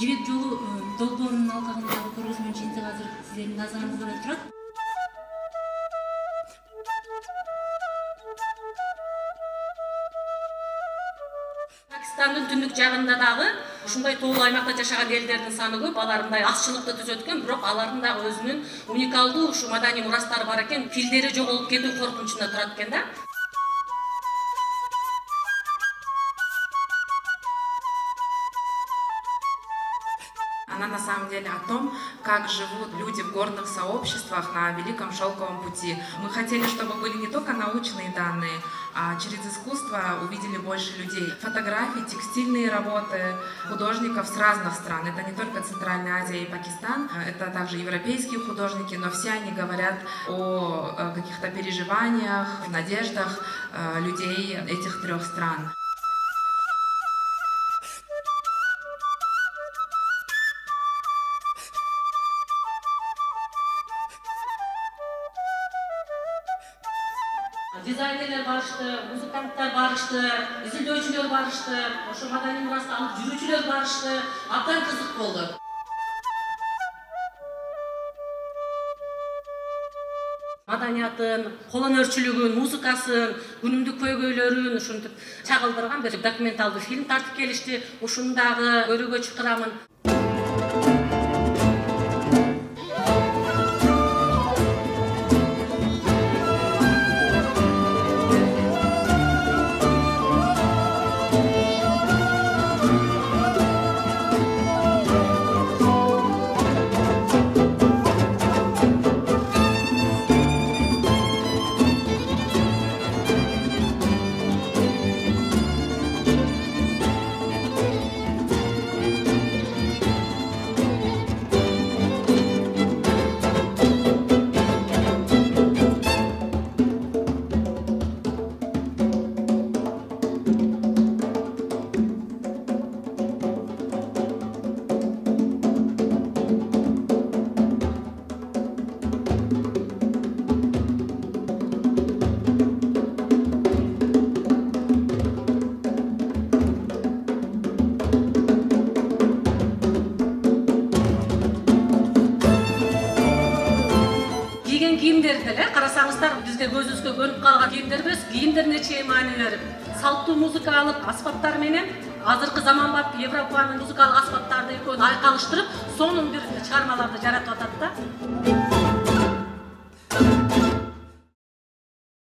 жибек жолу долбоорунун алкагындагы көргөзмөнүн жыйынтыгы азыр сиздердин назарыңызда турат пакистандын түндүк жагында дагы ушундай тоолуу аймакта жашаган элдердин саны көп алар мындай азчылыкты түзөткөн бирок алардын дагы өзүнүн уникалдуу ушу маданий мурастары бар экен тилдери жоголуп кетүү коркунучунда турат экен да. Она на самом деле о том, как живут люди в горных сообществах на Великом Шелковом пути. Мы хотели, чтобы были не только научные данные, а через искусство увидели больше людей. Фотографии, текстильные работы художников с разных стран. Это не только Центральная Азия и Пакистан, это также европейские художники, но все они говорят о э, каких-то переживаниях, надеждах э, людей этих трех стран. Дизайнерлер барышты музыканттар барышты изилдөөчүлөр барышты ошо маданий мурасты алып жүрүүчүлөр барышты. Абдан кызык болду. Маданиятын кол өнөрчүлүгүн музыкасын күнүмдүк көйгөйлөрүн ушинтип чагылдырган бир документалдуу фильм тартып келишти. Ушуну дагы көрүүгө чакырамын кийимдерди деле карасаңыздар бизге көзүбүзгө көрүнүп калган кийимдер эмес кийимдерине чейин маани берип салттуу музыкалык аспаптар менен азыркы заманбап европанын музыкалык аспаптарды экөөнү айкалыштырып сонун бир чыгармаларды жаратып атат да.